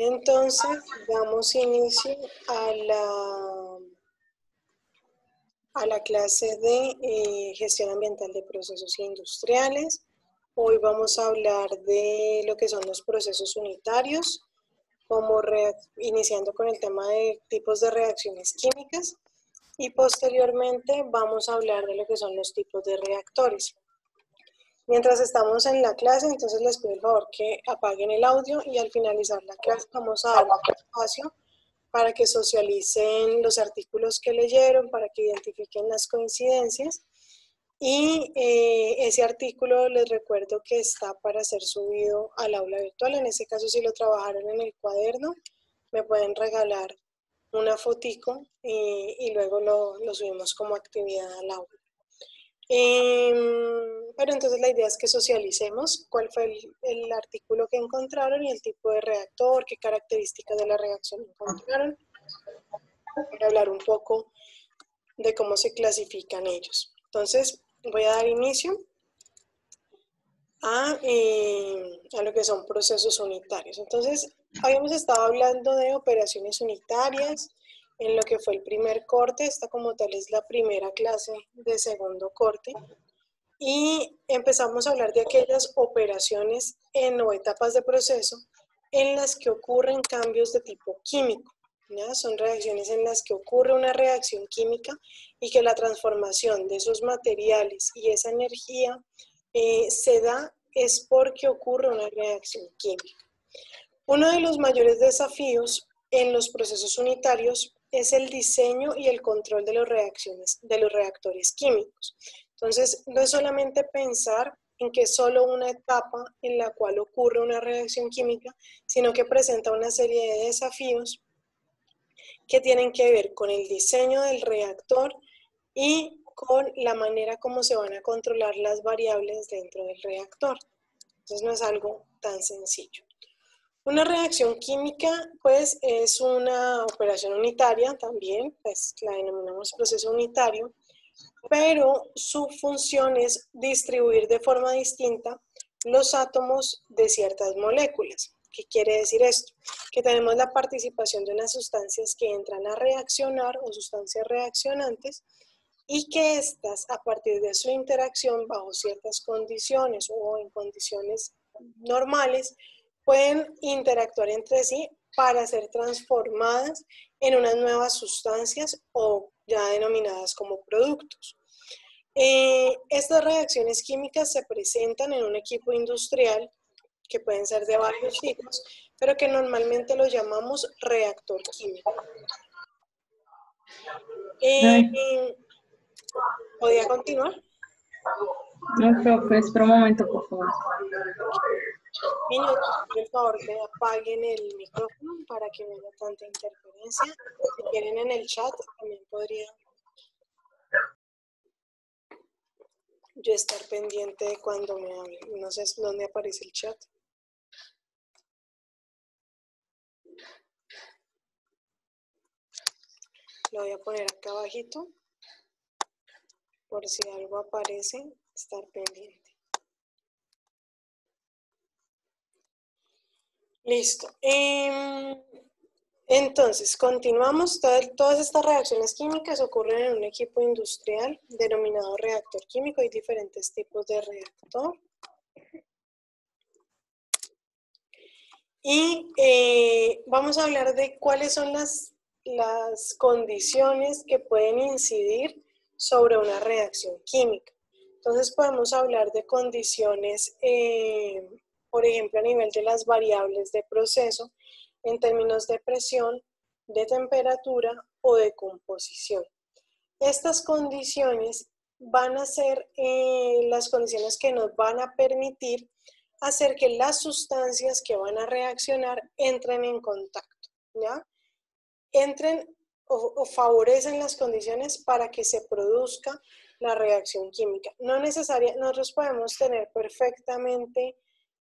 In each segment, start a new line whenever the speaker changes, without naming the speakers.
Entonces, damos inicio a la, a la clase de eh, gestión ambiental de procesos industriales. Hoy vamos a hablar de lo que son los procesos unitarios, como iniciando con el tema de tipos de reacciones químicas y posteriormente vamos a hablar de lo que son los tipos de reactores. Mientras estamos en la clase, entonces les pido el favor que apaguen el audio y al finalizar la clase vamos a dar espacio para que socialicen los artículos que leyeron, para que identifiquen las coincidencias. Y eh, ese artículo les recuerdo que está para ser subido al aula virtual. En ese caso, si lo trabajaron en el cuaderno, me pueden regalar una fotico eh, y luego lo, lo subimos como actividad al aula. Em, pero entonces la idea es que socialicemos cuál fue el, artículo que encontraron y el tipo de reactor, qué características de la reacción encontraron, para hablar un poco de cómo se clasifican ellos. Entonces voy a dar inicio a, em, a lo que son procesos unitarios. Entonces habíamos estado hablando de operaciones unitarias, en lo que fue el primer corte. Esta como tal es la primera clase de segundo corte. Y empezamos a hablar de aquellas operaciones en o etapas de proceso en las que ocurren cambios de tipo químico. Son reacciones en las que ocurre una reacción química y que la transformación de esos materiales y esa energía eh, se da es porque ocurre una reacción química. Uno de los mayores desafíos en los procesos unitarios es el diseño y el control de, los reacciones, de los reactores químicos. Entonces, no es solamente pensar en que solo una etapa en la cual ocurre una reacción química, sino que presenta una serie de desafíos que tienen que ver con el diseño del reactor y con la manera como se van a controlar las variables dentro del reactor. Entonces no es algo tan sencillo. Una reacción química, pues, es una operación unitaria también, pues la denominamos proceso unitario, pero su función es distribuir de forma distinta los átomos de ciertas moléculas. ¿Qué quiere decir esto? Que tenemos la participación de unas sustancias que entran a reaccionar o sustancias reaccionantes y que éstas, a partir de su interacción bajo ciertas condiciones o en condiciones normales, pueden interactuar entre sí para ser transformadas en unas nuevas sustancias o ya denominadas como productos. Eh, estas reacciones químicas se presentan en un equipo industrial que pueden ser de varios tipos, pero que normalmente lo llamamos reactor químico. Eh, ¿Podría continuar?
No, profe, espera un momento, por favor.
Por favor, apaguen el micrófono para que no haya tanta interferencia. Si quieren en el chat, también podría yo estar pendiente de cuando me hablen. No sé dónde aparece el chat. Lo voy a poner acá abajito por si algo aparece, estar pendiente. Listo. Em, entonces, continuamos. Todas estas reacciones químicas ocurren en un equipo industrial denominado reactor químico. Hay diferentes tipos de reactor. Y eh, vamos a hablar de cuáles son las, las condiciones que pueden incidir sobre una reacción química. Entonces podemos hablar de condiciones eh, por ejemplo, a nivel de las variables de proceso en términos de presión, de temperatura o de composición. Estas condiciones van a ser eh, las condiciones que nos van a permitir hacer que las sustancias que van a reaccionar entren en contacto, ¿ya? Entren o, o favorecen las condiciones para que se produzca la reacción química. No necesaria, nosotros podemos tener perfectamente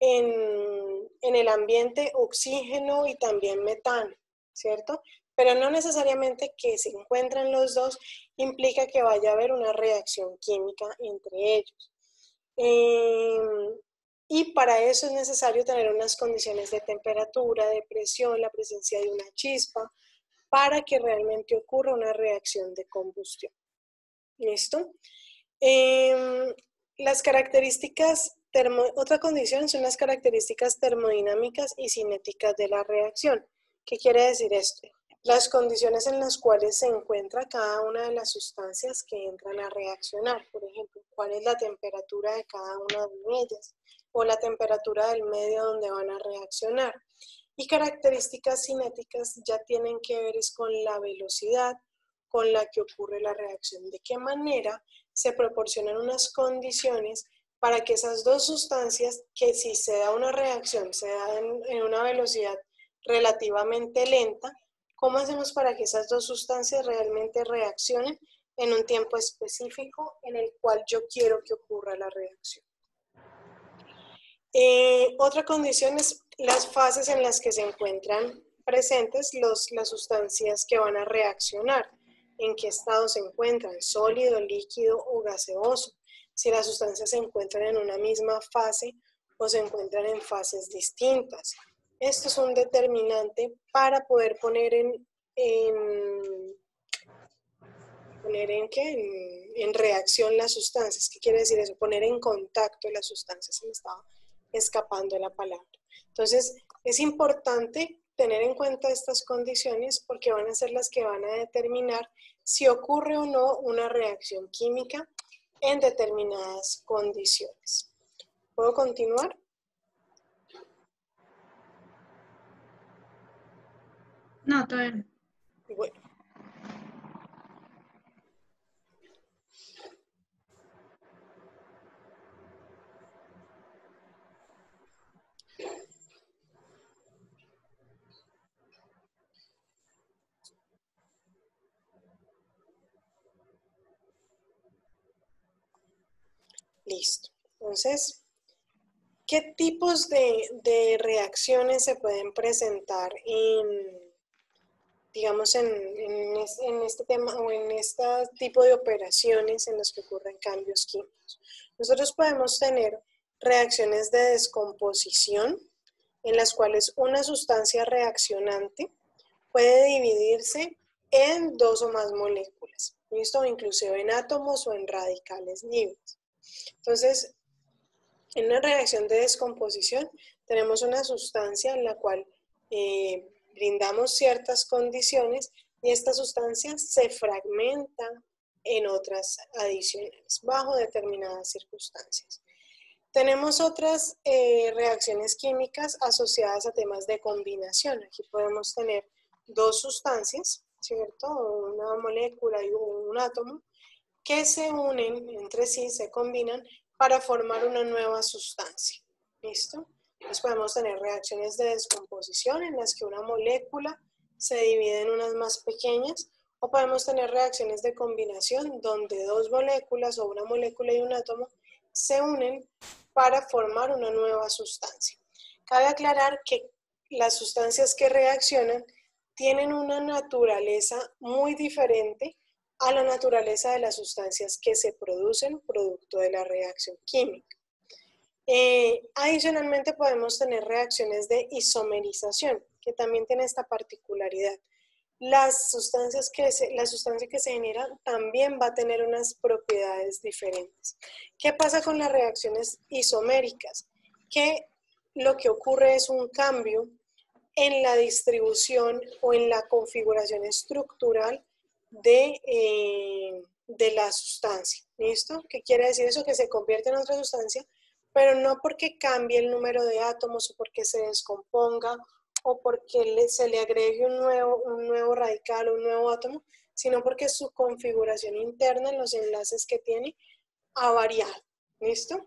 en, el ambiente oxígeno y también metano, ¿cierto? Pero no necesariamente que se encuentren los dos implica que vaya a haber una reacción química entre ellos. Em, Y para eso es necesario tener unas condiciones de temperatura, de presión, la presencia de una chispa, para que realmente ocurra una reacción de combustión. ¿Listo? Em, las características, otra condición son las características termodinámicas y cinéticas de la reacción. ¿Qué quiere decir esto? Las condiciones en las cuales se encuentra cada una de las sustancias que entran a reaccionar. Por ejemplo, cuál es la temperatura de cada una de ellas o la temperatura del medio donde van a reaccionar. Y características cinéticas ya tienen que ver es con la velocidad con la que ocurre la reacción. De qué manera se proporcionan unas condiciones para que esas dos sustancias, que si se da una reacción, se da en, una velocidad relativamente lenta, ¿cómo hacemos para que esas dos sustancias realmente reaccionen en un tiempo específico en el cual yo quiero que ocurra la reacción? Eh, otra condición es las fases en las que se encuentran presentes los, las sustancias que van a reaccionar, en qué estado se encuentran, sólido, líquido o gaseoso, si las sustancias se encuentran en una misma fase o se encuentran en fases distintas. Esto es un determinante para poder poner en, poner en, ¿qué? En, reacción las sustancias. ¿Qué quiere decir eso? Poner en contacto las sustancias. Se me estaba escapando la palabra. Entonces, es importante tener en cuenta estas condiciones porque van a ser las que van a determinar si ocurre o no una reacción química en determinadas condiciones. ¿Puedo continuar?
No, todavía
Bueno. Listo. Entonces, ¿qué tipos de, reacciones se pueden presentar en, digamos, en, este tema o en este tipo de operaciones en las que ocurren cambios químicos? Nosotros podemos tener reacciones de descomposición en las cuales una sustancia reaccionante puede dividirse en dos o más moléculas, ¿listo? Inclusive en átomos o en radicales libres. Entonces, en una reacción de descomposición tenemos una sustancia en la cual eh, brindamos ciertas condiciones y esta sustancia se fragmenta en otras adicionales bajo determinadas circunstancias. Tenemos otras eh, reacciones químicas asociadas a temas de combinación. Aquí podemos tener dos sustancias, ¿cierto? Una molécula y un átomo que se unen entre sí, se combinan para formar una nueva sustancia. ¿Listo? Entonces podemos tener reacciones de descomposición en las que una molécula se divide en unas más pequeñas o podemos tener reacciones de combinación donde dos moléculas o una molécula y un átomo se unen para formar una nueva sustancia. Cabe aclarar que las sustancias que reaccionan tienen una naturaleza muy diferente a la naturaleza de las sustancias que se producen producto de la reacción química. Eh, adicionalmente podemos tener reacciones de isomerización, que también tiene esta particularidad. Las sustancias que la sustancia que se genera también va a tener unas propiedades diferentes. ¿Qué pasa con las reacciones isoméricas? Que lo que ocurre es un cambio en la distribución o en la configuración estructural de, eh, de la sustancia. ¿Listo? ¿Qué quiere decir eso? Que se convierte en otra sustancia, pero no porque cambie el número de átomos o porque se descomponga o porque se le agregue un nuevo, un nuevo radical o un nuevo átomo, sino porque su configuración interna los enlaces que tiene ha variado. ¿Listo?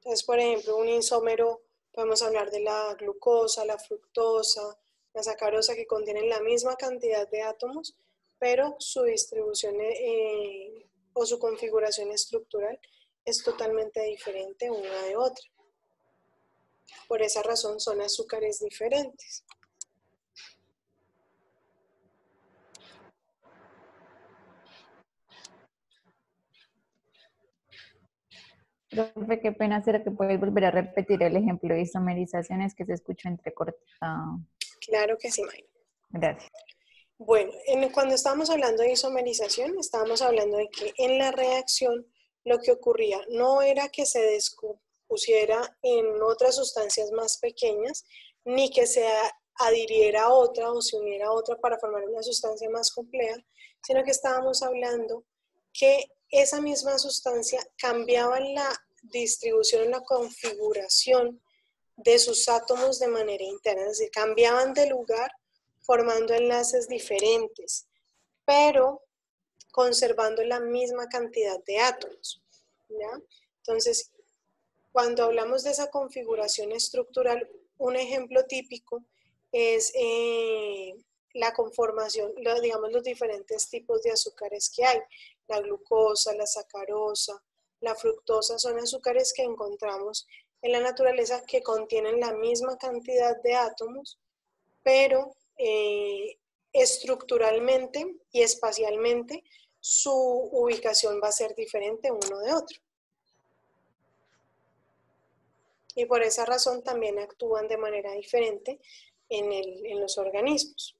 Entonces, por ejemplo, un isómero, podemos hablar de la glucosa, la fructosa, la sacarosa, que contienen la misma cantidad de átomos, pero su distribución eh, o su configuración estructural es totalmente diferente una de otra. Por esa razón son azúcares diferentes.
Profe, qué pena, ¿será que puedes volver a repetir el ejemplo de isomerizaciones que se escuchó entrecortado?
Claro que sí, Mayra.
Gracias.
Bueno, cuando estábamos hablando de isomerización, estábamos hablando de que en la reacción lo que ocurría no era que se descompusiera en otras sustancias más pequeñas, ni que se adhiriera a otra o se uniera a otra para formar una sustancia más compleja, sino que estábamos hablando que esa misma sustancia cambiaba la distribución, la configuración de sus átomos de manera interna, es decir, cambiaban de lugar formando enlaces diferentes, pero conservando la misma cantidad de átomos. Entonces, cuando hablamos de esa configuración estructural, un ejemplo típico es eh, la conformación, digamos, los diferentes tipos de azúcares que hay. La glucosa, la sacarosa, la fructosa son azúcares que encontramos en la naturaleza que contienen la misma cantidad de átomos, pero eh, estructuralmente y espacialmente su ubicación va a ser diferente uno de otro. Y por esa razón también actúan de manera diferente en, en los organismos.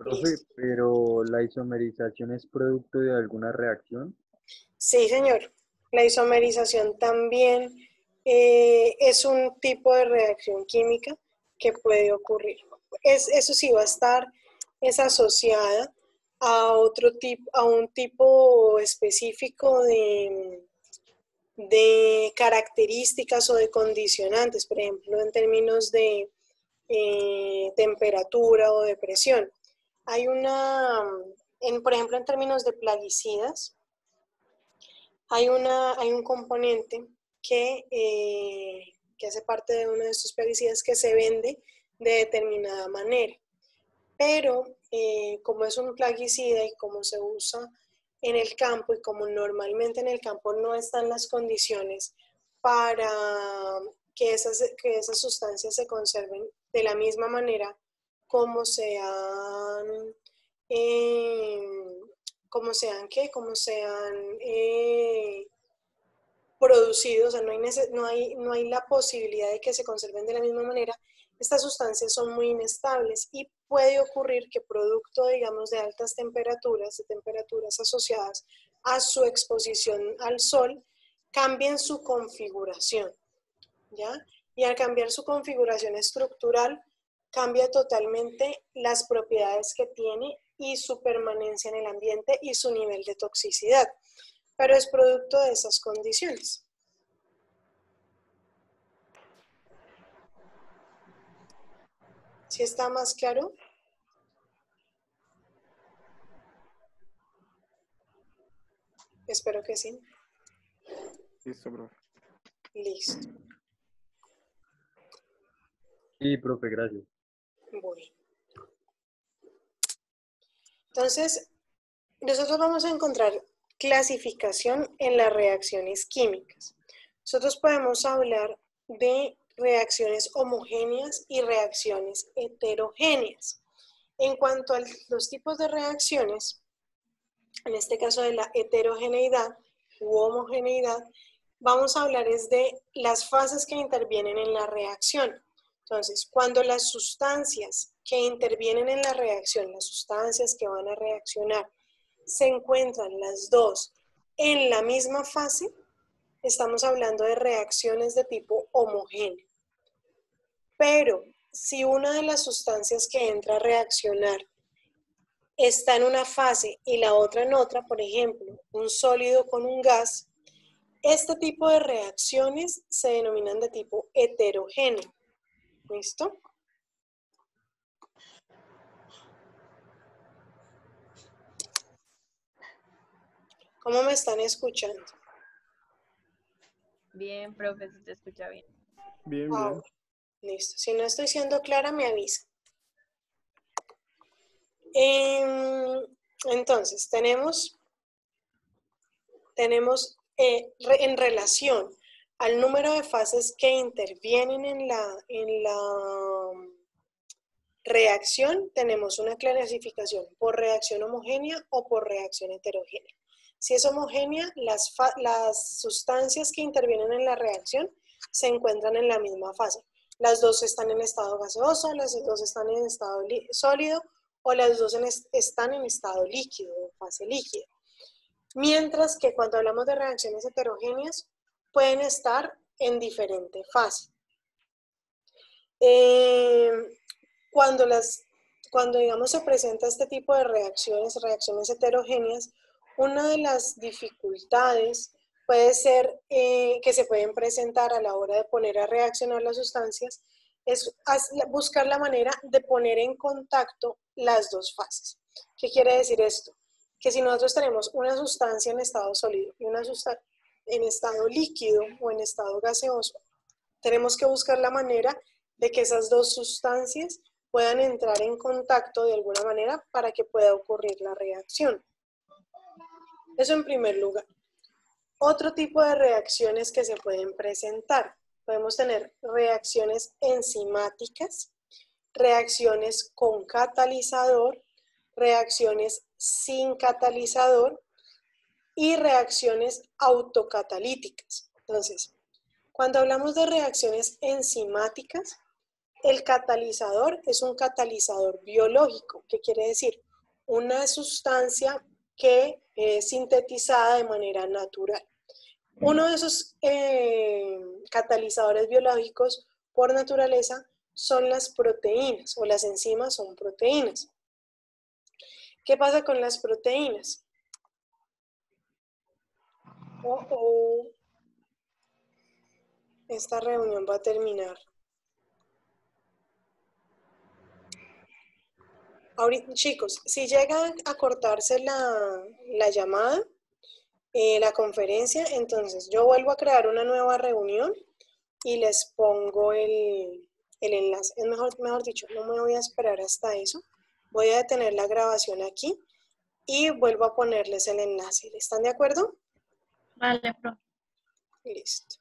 Profe, pero ¿la isomerización es producto de alguna reacción?
Sí, señor. La isomerización también eh, es un tipo de reacción química que puede ocurrir. Es, eso sí va a estar es asociada a otro tipo, a un tipo específico de, de características o de condicionantes, por ejemplo, en términos de eh, temperatura o de presión. Hay una, por ejemplo, en términos de plaguicidas, hay, una, hay un componente que, eh, que hace parte de uno de estos plaguicidas que se vende de determinada manera. Pero eh, como es un plaguicida y como se usa en el campo y como normalmente en el campo no están las condiciones para que esas, que esas sustancias se conserven de la misma manera como sean, eh, como sean qué, como sean eh, producidos, o sea, no hay, no, hay, no hay la posibilidad de que se conserven de la misma manera, estas sustancias son muy inestables y puede ocurrir que producto, digamos, de altas temperaturas, de temperaturas asociadas a su exposición al sol, cambien su configuración, ¿ya? Y al cambiar su configuración estructural, cambia totalmente las propiedades que tiene y su permanencia en el ambiente y su nivel de toxicidad, pero es producto de esas condiciones. ¿Sí está más claro? Espero que sí.
Listo, profe.
Listo.
Sí, profe, gracias.
Bueno. Entonces, nosotros vamos a encontrar clasificación en las reacciones químicas. Nosotros podemos hablar de reacciones homogéneas y reacciones heterogéneas. En cuanto a los tipos de reacciones, en este caso de la heterogeneidad u homogeneidad, vamos a hablar es de las fases que intervienen en la reacción. Entonces, cuando las sustancias que intervienen en la reacción, las sustancias que van a reaccionar, se encuentran las dos en la misma fase, estamos hablando de reacciones de tipo homogéneo. Pero si una de las sustancias que entra a reaccionar está en una fase y la otra en otra, por ejemplo, un sólido con un gas, este tipo de reacciones se denominan de tipo heterogéneo. ¿Listo? ¿Cómo me están escuchando?
Bien, profe, se te escucha bien.
Bien,
Ah,
bien.
Listo. Si no estoy siendo clara, me avisa. Em, entonces, tenemos, tenemos eh, re- en relación al número de fases que intervienen en la, en la um, Reacción, tenemos una clasificación por reacción homogénea o por reacción heterogénea. Si es homogénea, las, las sustancias que intervienen en la reacción se encuentran en la misma fase. Las dos están en estado gaseoso, las dos están en estado sólido o las dos están en estado líquido, fase líquida. Mientras que cuando hablamos de reacciones heterogéneas, pueden estar en diferente fase. Eh, cuando, las, cuando digamos se presenta este tipo de reacciones, reacciones heterogéneas, una de las dificultades puede ser eh, que se pueden presentar a la hora de poner a reaccionar las sustancias es buscar la manera de poner en contacto las dos fases. ¿Qué quiere decir esto? Que si nosotros tenemos una sustancia en estado sólido y una en estado líquido o en estado gaseoso, tenemos que buscar la manera de que esas dos sustancias puedan entrar en contacto de alguna manera para que pueda ocurrir la reacción. Eso en primer lugar. Otro tipo de reacciones que se pueden presentar. Podemos tener reacciones enzimáticas, reacciones con catalizador, reacciones sin catalizador y reacciones autocatalíticas. Entonces, cuando hablamos de reacciones enzimáticas, el catalizador es un catalizador biológico, ¿qué quiere decir? Una sustancia que es sintetizada de manera natural. Uno de esos eh, catalizadores biológicos por naturaleza son las proteínas o las enzimas son proteínas. ¿Qué pasa con las proteínas? Oh, oh. Esta reunión va a terminar. Ahorita, chicos, si llega a cortarse la, llamada, eh, la conferencia, entonces yo vuelvo a crear una nueva reunión y les pongo el, enlace. Es mejor, mejor dicho, no me voy a esperar hasta eso. Voy a detener la grabación aquí y vuelvo a ponerles el enlace. ¿Están de acuerdo?
Vale, pro.
Listo.